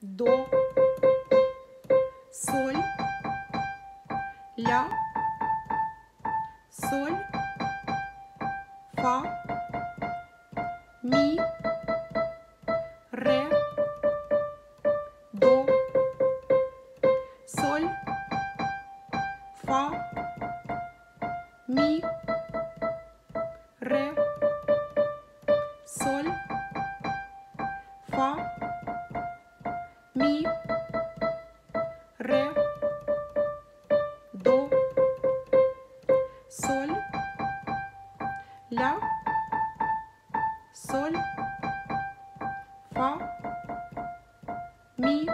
do, sol, la, sol, fa, mi, re, do, sol, fa, mi, re, sol, fa, mi, re, do, sol, la, sol, fa, mi,